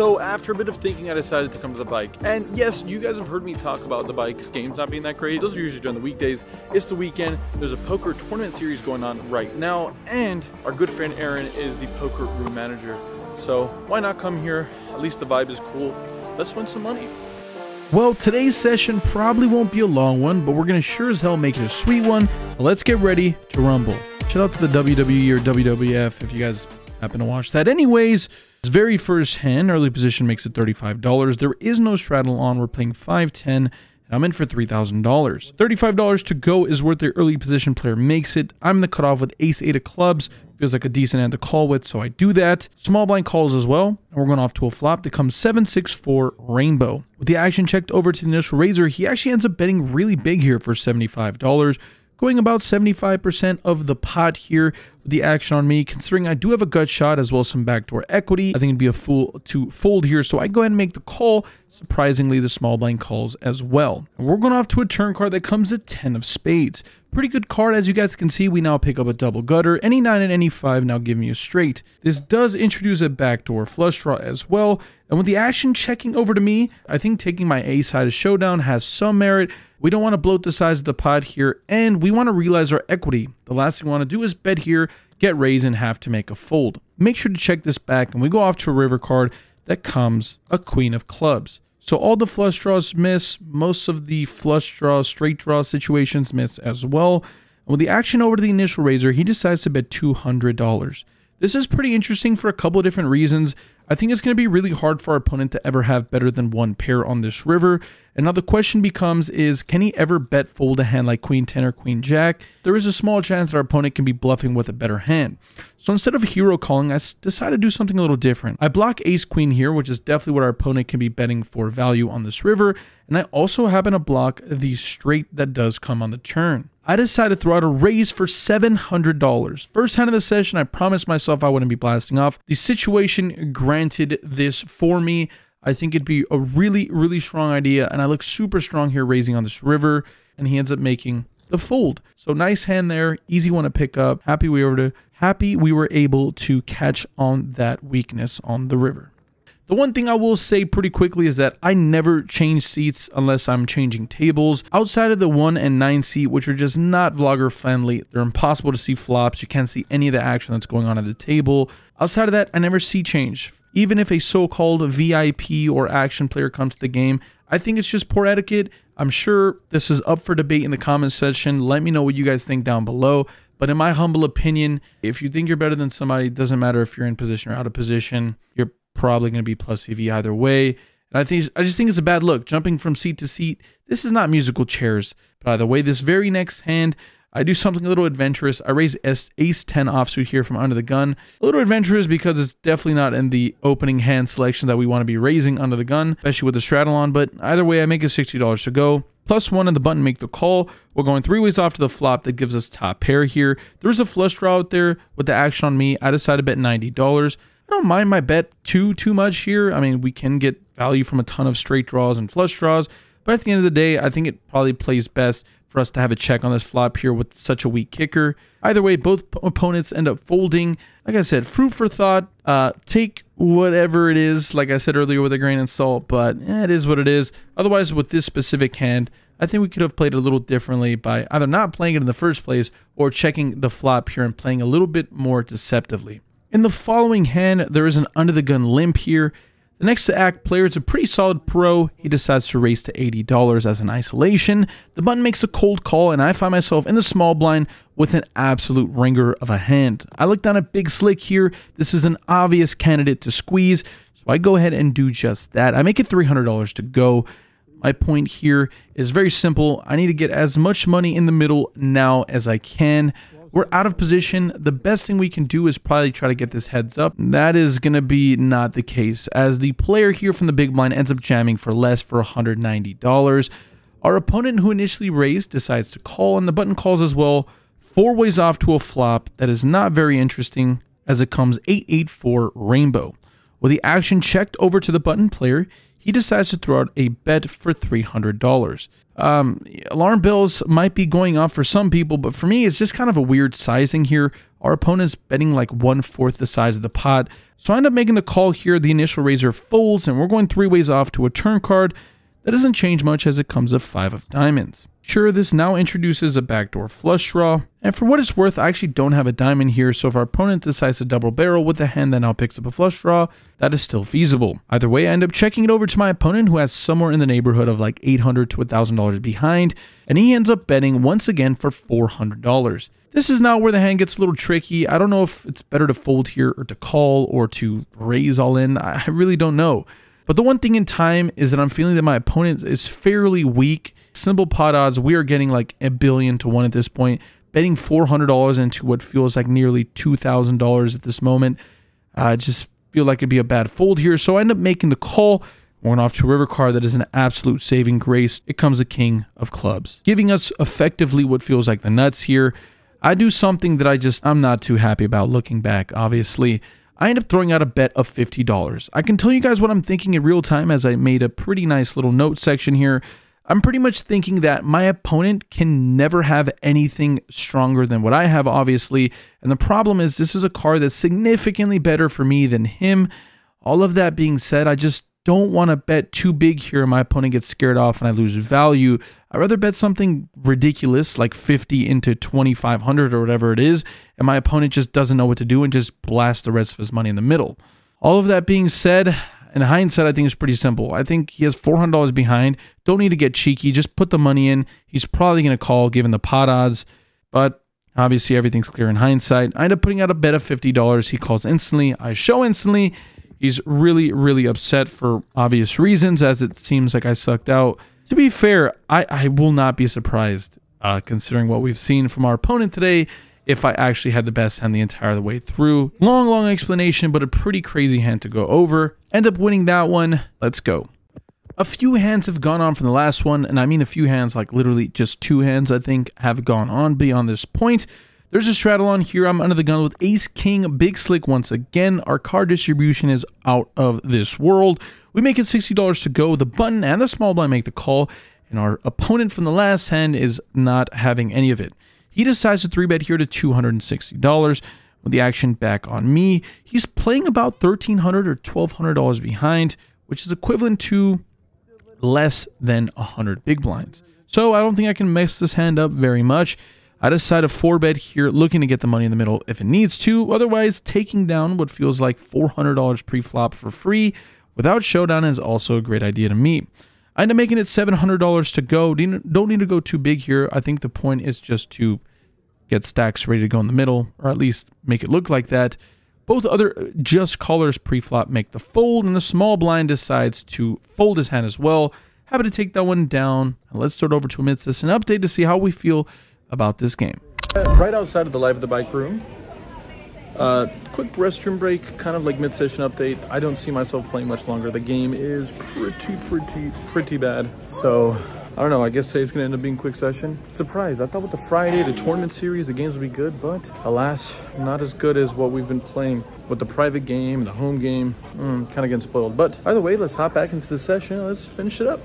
So after a bit of thinking, I decided to come to the bike. And yes, you guys have heard me talk about the bikes games not being that great. Those are usually during the weekdays. It's the weekend. There's a poker tournament series going on right now, and our good friend Aaron is the poker room manager. So why not come here? At least the vibe is cool. Let's win some money. Well, today's session probably won't be a long one, but we're going to sure as hell make it a sweet one. let's get ready to rumble. Shout out to the WWE or WWF if you guys happen to watch that. Anyways, his very first hand, early position makes it $35. There is no straddle on. We're playing 510. I'm in for $3,000. $35 to go is worth the early position player makes it. I'm the cutoff with ace 8 of clubs. Feels like a decent hand to call with, so I do that. Small blind calls as well. And we're going off to a flop that comes 7-6-4 rainbow. With the action checked over to the initial raiser, he actually ends up betting really big here for $75 going about 75% of the pot here with the action on me, considering I do have a gut shot as well as some backdoor equity. I think it'd be a fool to fold here, so I go ahead and make the call. Surprisingly, the small blind calls as well. we're going off to a turn card that comes at 10 of spades. Pretty good card, as you guys can see, we now pick up a double gutter. Any 9 and any 5 now give me a straight. This does introduce a backdoor flush draw as well, and with the action checking over to me, I think taking my ace side of showdown has some merit. We don't want to bloat the size of the pot here, and we want to realize our equity. The last thing we want to do is bet here, get raised, and have to make a fold. Make sure to check this back, and we go off to a river card that comes a queen of clubs. So all the flush draws miss, most of the flush draw, straight draw situations miss as well. And with the action over to the initial raiser, he decides to bet $200. This is pretty interesting for a couple of different reasons. I think it's going to be really hard for our opponent to ever have better than one pair on this river. And now the question becomes is, can he ever bet fold a hand like queen 10 or queen jack? There is a small chance that our opponent can be bluffing with a better hand. So instead of hero calling, I decided to do something a little different. I block ace queen here, which is definitely what our opponent can be betting for value on this river. And I also happen to block the straight that does come on the turn. I decided to throw out a raise for $700. First hand of the session, I promised myself I wouldn't be blasting off. The situation granted this for me. I think it'd be a really, really strong idea, and I look super strong here raising on this river, and he ends up making the fold. So nice hand there, easy one to pick up. Happy we were to happy we were able to catch on that weakness on the river. The one thing I will say pretty quickly is that I never change seats unless I'm changing tables. Outside of the 1 and 9 seat, which are just not vlogger friendly, they're impossible to see flops. You can't see any of the action that's going on at the table. Outside of that, I never see change. Even if a so-called VIP or action player comes to the game, I think it's just poor etiquette. I'm sure this is up for debate in the comment section. Let me know what you guys think down below. But in my humble opinion, if you think you're better than somebody, it doesn't matter if you're in position or out of position. You're probably going to be plus EV either way. And I think I just think it's a bad look jumping from seat to seat. This is not musical chairs. By the way, this very next hand, I do something a little adventurous. I raise ace 10 offsuit here from under the gun. A little adventurous because it's definitely not in the opening hand selection that we want to be raising under the gun, especially with the straddle on. But either way, I make it $60 to go. Plus one and the button make the call. We're going three ways off to the flop that gives us top pair here. There's a flush draw out there with the action on me. I decided to bet $90. I don't mind my bet too too much here. I mean, we can get value from a ton of straight draws and flush draws, but at the end of the day, I think it probably plays best for us to have a check on this flop here with such a weak kicker. Either way, both opponents end up folding. Like I said, fruit for thought. Uh, take whatever it is, like I said earlier, with a grain of salt, but eh, it is what it is. Otherwise, with this specific hand, I think we could have played it a little differently by either not playing it in the first place or checking the flop here and playing a little bit more deceptively. In the following hand, there is an under the gun limp here. The next to act player is a pretty solid pro. He decides to raise to $80 as an isolation. The button makes a cold call, and I find myself in the small blind with an absolute ringer of a hand. I look down at Big Slick here. This is an obvious candidate to squeeze, so I go ahead and do just that. I make it $300 to go. My point here is very simple. I need to get as much money in the middle now as I can. We're out of position. The best thing we can do is probably try to get this heads up. That is going to be not the case, as the player here from the big blind ends up jamming for less for $190. Our opponent who initially raised decides to call, and the button calls as well. Four ways off to a flop that is not very interesting, as it comes 884 Rainbow. With the action checked over to the button player, he decides to throw out a bet for $300. Um, alarm bells might be going off for some people, but for me, it's just kind of a weird sizing here. Our opponent's betting like one fourth the size of the pot. So I end up making the call here. The initial raiser folds, and we're going three ways off to a turn card. That doesn't change much as it comes a five of diamonds. Sure, this now introduces a backdoor flush draw, and for what it's worth, I actually don't have a diamond here, so if our opponent decides to double barrel with a hand that now picks up a flush draw, that is still feasible. Either way, I end up checking it over to my opponent who has somewhere in the neighborhood of like 800 to $1,000 behind, and he ends up betting once again for $400. This is now where the hand gets a little tricky. I don't know if it's better to fold here or to call or to raise all in. I really don't know. But the one thing in time is that I'm feeling that my opponent is fairly weak. Simple pot odds, we are getting like a billion to one at this point. Betting $400 into what feels like nearly $2,000 at this moment. I uh, just feel like it'd be a bad fold here. So I end up making the call. Going off to a river card that is an absolute saving grace. It comes a king of clubs, giving us effectively what feels like the nuts here. I do something that I just, I'm not too happy about looking back, obviously. I end up throwing out a bet of $50. I can tell you guys what I'm thinking in real time as I made a pretty nice little note section here. I'm pretty much thinking that my opponent can never have anything stronger than what I have, obviously. And the problem is, this is a card that's significantly better for me than him. All of that being said, I just don't want to bet too big here my opponent gets scared off and I lose value. I'd rather bet something ridiculous like 50 into 2500 or whatever it is and my opponent just doesn't know what to do and just blast the rest of his money in the middle. All of that being said, in hindsight, I think it's pretty simple. I think he has $400 behind. Don't need to get cheeky. Just put the money in. He's probably going to call given the pot odds, but obviously everything's clear in hindsight. I end up putting out a bet of $50. He calls instantly. I show instantly. He's really, really upset for obvious reasons, as it seems like I sucked out. To be fair, I, I will not be surprised, uh, considering what we've seen from our opponent today, if I actually had the best hand the entire way through. Long, long explanation, but a pretty crazy hand to go over. End up winning that one. Let's go. A few hands have gone on from the last one, and I mean a few hands, like literally just two hands, I think, have gone on beyond this point. There's a straddle on here. I'm under the gun with Ace King Big Slick once again. Our card distribution is out of this world. We make it $60 to go. The button and the small blind make the call, and our opponent from the last hand is not having any of it. He decides to 3-bet here to $260 with the action back on me. He's playing about 1,300 or $1,200 behind, which is equivalent to less than 100 big blinds. So I don't think I can mess this hand up very much. I decide a four bet here, looking to get the money in the middle if it needs to. Otherwise, taking down what feels like $400 pre-flop for free without showdown is also a great idea to me. I end up making it $700 to go. Don't need to go too big here. I think the point is just to get stacks ready to go in the middle, or at least make it look like that. Both other uh, just callers pre-flop make the fold, and the small blind decides to fold his hand as well. Happy to take that one down. Let's start over to a mid-session update to see how we feel about this game. Right outside of the Live of the Bike room. Uh, quick restroom break, kind of like mid-session update. I don't see myself playing much longer. The game is pretty, pretty, pretty bad. So, I don't know. I guess today's going to end up being quick session. Surprise. I thought with the Friday, the tournament series, the games would be good. But, alas, not as good as what we've been playing with the private game, the home game. Mm, kind of getting spoiled. But, either way, let's hop back into the session. Let's finish it up.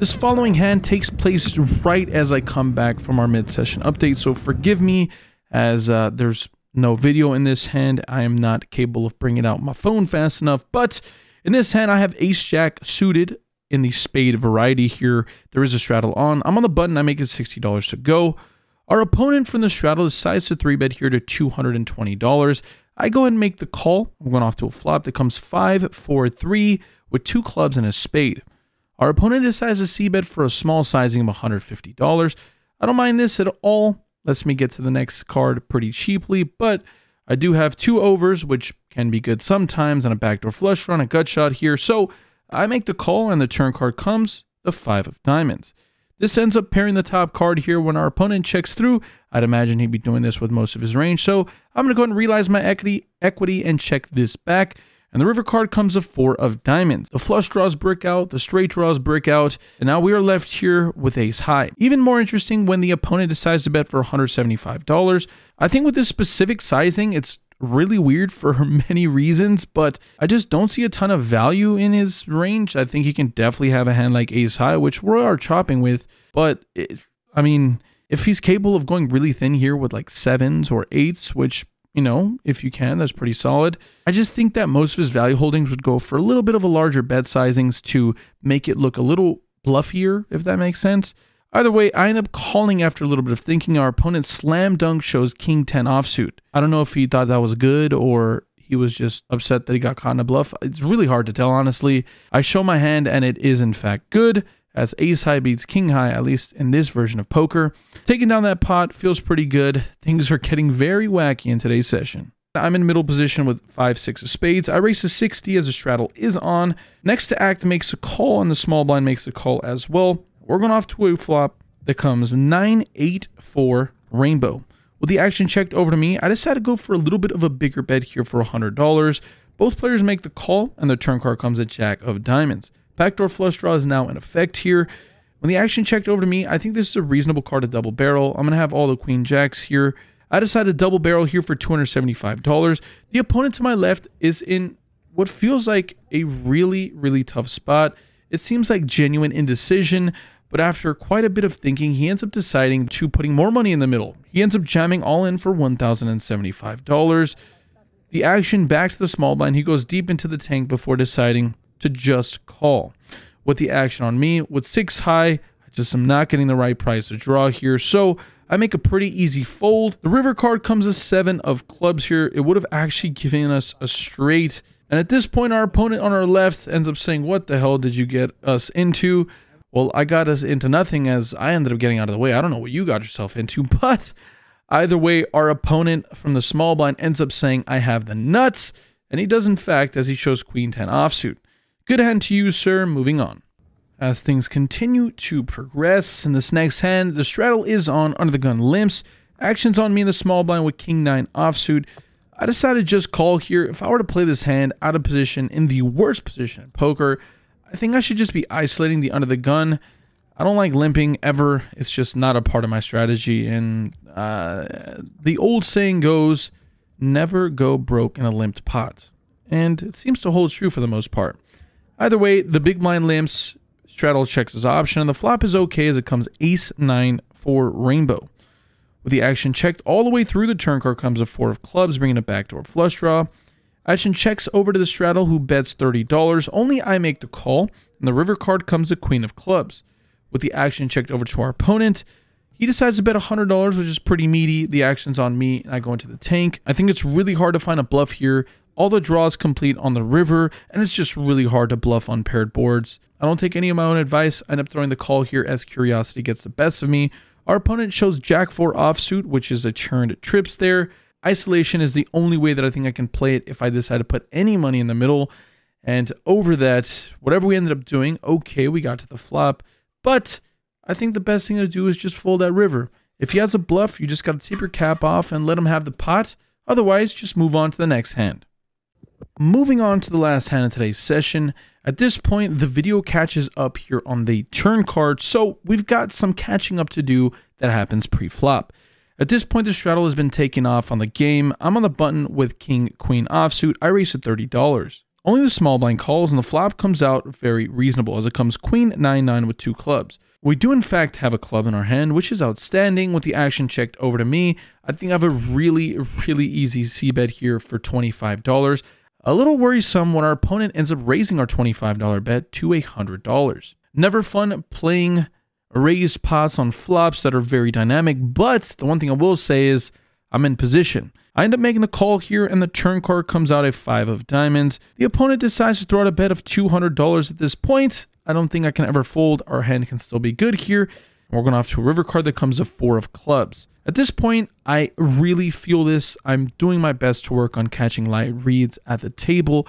This following hand takes place right as I come back from our mid-session update, so forgive me as uh, there's no video in this hand. I am not capable of bringing out my phone fast enough, but in this hand I have Ace-Jack suited in the spade variety here. There is a straddle on. I'm on the button. I make it $60 to go. Our opponent from the straddle decides to 3-bet here to $220. I go ahead and make the call. I'm going off to a flop that comes 5, 4, 3 with two clubs and a spade. Our opponent decides to c-bet for a small sizing of $150. I don't mind this at all. Lets me get to the next card pretty cheaply, but I do have two overs, which can be good sometimes, and a backdoor flush run, a gut shot here. So I make the call, and the turn card comes, the five of diamonds. This ends up pairing the top card here when our opponent checks through. I'd imagine he'd be doing this with most of his range, so I'm going to go ahead and realize my equity, equity and check this back. And the river card comes a four of diamonds. The flush draws brick out, the straight draws brick out, and now we are left here with ace high. Even more interesting when the opponent decides to bet for $175. I think with this specific sizing, it's really weird for many reasons, but I just don't see a ton of value in his range. I think he can definitely have a hand like ace high, which we are chopping with, but it, I mean, If he's capable of going really thin here with like sevens or eights, which you know, if you can, that's pretty solid. I just think that most of his value holdings would go for a little bit of a larger bet sizings to make it look a little bluffier, if that makes sense. Either way, I end up calling after a little bit of thinking. Our opponent slam dunk shows King 10 offsuit. I don't know if he thought that was good or he was just upset that he got caught in a bluff. It's really hard to tell, honestly. I show my hand and it is in fact good, as ace high beats king high, at least in this version of poker. Taking down that pot feels pretty good. Things are getting very wacky in today's session. I'm in middle position with 5 6 of spades. I race a 60 as the straddle is on. Next to act makes a call, and the small blind makes a call as well. We're going off to a flop that comes 9 8 4 rainbow. With the action checked over to me, I decided to go for a little bit of a bigger bet here for $100. Both players make the call, and the turn card comes a Jack of Diamonds. Backdoor flush draw is now in effect here. When the action checked over to me, I think this is a reasonable card to double barrel. I'm going to have all the queen jacks here. I decided to double barrel here for $275. The opponent to my left is in what feels like a really, really tough spot. It seems like genuine indecision, but after quite a bit of thinking, he ends up deciding to putting more money in the middle. He ends up jamming all in for $1,075. The action back to the small blind, he goes deep into the tank before deciding to just call. With the action on me, with six high, I just am not getting the right price to draw here. So I make a pretty easy fold. The river card comes a seven of clubs here. It would have actually given us a straight. And at this point, our opponent on our left ends up saying, What the hell did you get us into? Well, I got us into nothing as I ended up getting out of the way. I don't know what you got yourself into, but either way, our opponent from the small blind ends up saying, I have the nuts. And he does, in fact, as he shows Queen 10 offsuit. Good hand to you, sir. Moving on. As things continue to progress, in this next hand, the straddle is on under the gun limps. Actions on me in the small blind with king 9 offsuit. I decided to just call here. If I were to play this hand out of position in the worst position in poker, I think I should just be isolating the under the gun. I don't like limping ever. It's just not a part of my strategy. And uh, the old saying goes, never go broke in a limped pot. And it seems to hold true for the most part. Either way, the big blind limps Straddle checks his option, and the flop is okay as it comes ace 9 four rainbow. With the action checked all the way through, the turn card comes a 4 of clubs, bringing a backdoor flush draw. Action checks over to the straddle, who bets $30. Only I make the call, and the river card comes a queen of clubs. With the action checked over to our opponent, he decides to bet $100, which is pretty meaty. The action's on me, and I go into the tank. I think it's really hard to find a bluff here. All the draws complete on the river, and it's just really hard to bluff on paired boards. I don't take any of my own advice. I end up throwing the call here as curiosity gets the best of me. Our opponent shows Jack 4 offsuit, which is a turned trips there. Isolation is the only way that I think I can play it if I decide to put any money in the middle. And over that, whatever we ended up doing, okay, we got to the flop. But I think the best thing to do is just fold that river. If he has a bluff, you just got to tip your cap off and let him have the pot. Otherwise, just move on to the next hand. Moving on to the last hand of today's session. At this point, the video catches up here on the turn card, so we've got some catching up to do that happens pre-flop. At this point, the straddle has been taken off on the game. I'm on the button with king, queen offsuit. I race at $30. Only the small blind calls, and the flop comes out very reasonable as it comes queen 9-9 with two clubs. We do in fact have a club in our hand, which is outstanding. With the action checked over to me, I think I have a really, really easy c bet here for $25. A little worrisome when our opponent ends up raising our $25 bet to $100. Never fun playing raised pots on flops that are very dynamic, but the one thing I will say is I'm in position. I end up making the call here, and the turn card comes out a 5 of diamonds. The opponent decides to throw out a bet of $200 at this point. I don't think I can ever fold. Our hand can still be good here. We're going off to a river card that comes a 4 of clubs. At this point, I really feel this. I'm doing my best to work on catching light reads at the table,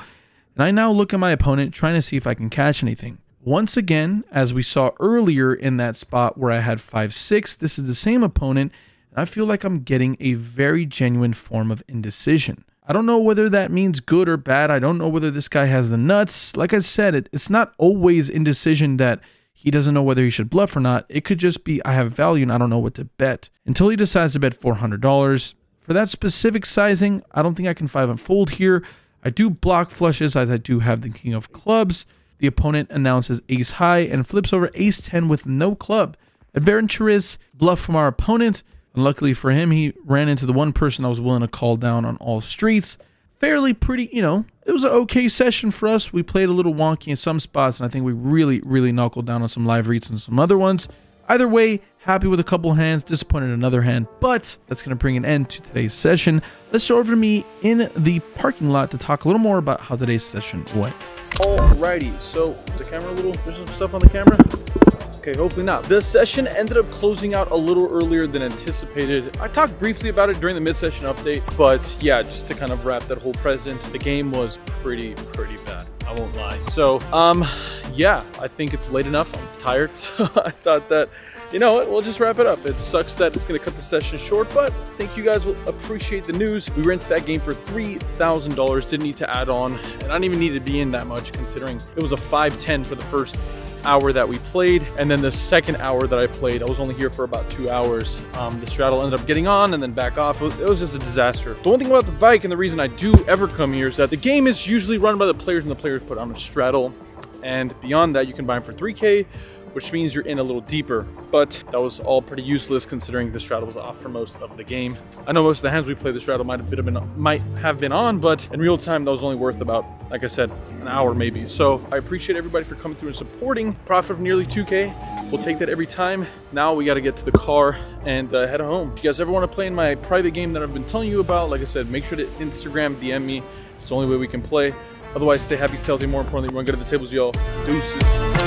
and I now look at my opponent trying to see if I can catch anything. Once again, as we saw earlier in that spot where I had 5-6, this is the same opponent, and I feel like I'm getting a very genuine form of indecision. I don't know whether that means good or bad. I don't know whether this guy has the nuts. Like I said, it, it's not always indecision that he doesn't know whether he should bluff or not. It could just be I have value and I don't know what to bet. Until he decides to bet $400. For that specific sizing, I don't think I can 5 and fold here. I do block flushes as I do have the king of clubs. The opponent announces ace high and flips over ace 10 with no club. adventurous bluff from our opponent. And luckily for him, he ran into the one person I was willing to call down on all streets. Fairly pretty, you know, it was an okay session for us. We played a little wonky in some spots, and I think we really, really knuckled down on some live reads and some other ones. Either way, happy with a couple hands, disappointed in another hand, but that's going to bring an end to today's session. Let's go over to me in the parking lot to talk a little more about how today's session went. Alrighty, so the camera a little, there's some stuff on the camera. Okay, hopefully not. The session ended up closing out a little earlier than anticipated. I talked briefly about it during the mid-session update, but yeah, just to kind of wrap that whole present, the game was pretty, pretty bad. I won't lie. So, um, yeah, I think it's late enough. I'm tired, so I thought that, you know what, we'll just wrap it up. It sucks that it's going to cut the session short, but I think you guys will appreciate the news. We rented that game for $3,000, didn't need to add on, and I didn't even need to be in that much considering it was a 510 for the first hour that we played and then the second hour that I played I was only here for about two hours. Um, the straddle ended up getting on and then back off. It was, it was, just a disaster. The one thing about the bike and the reason I do ever come here is that the game is usually run by the players and the players put on a straddle. And beyond that you can buy them for 3k which means you're in a little deeper. But that was all pretty useless considering the straddle was off for most of the game. I know most of the hands we played the straddle might have been might have been on, but in real time that was only worth about, like I said, an hour maybe. So I appreciate everybody for coming through and supporting. Profit of nearly 2K. We'll take that every time. Now we got to get to the car and uh, head home. If you guys ever want to play in my private game that I've been telling you about, like I said, make sure to Instagram DM me. It's the only way we can play. Otherwise, stay happy, stay healthy. More importantly, run good at the tables, y'all. Deuces.